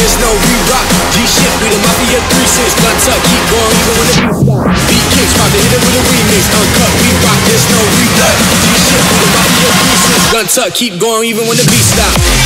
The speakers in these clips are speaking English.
there's no re-rock. G shit, we the mafia three six. Gun tuck, keep going even when the beat stop. Beat kicks, about to hit it with a remix. Uncut, we rock, there's no re-rock. G shit, we the mafia three six. Gun tuck, keep going even when the beat stop.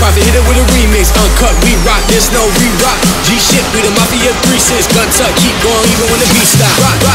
To hit it with a remix. Uncut, we rock, there's no re-rock. G shit, we the mafia three six. Gun tuck, keep going even when the beat stop. Rock, rock,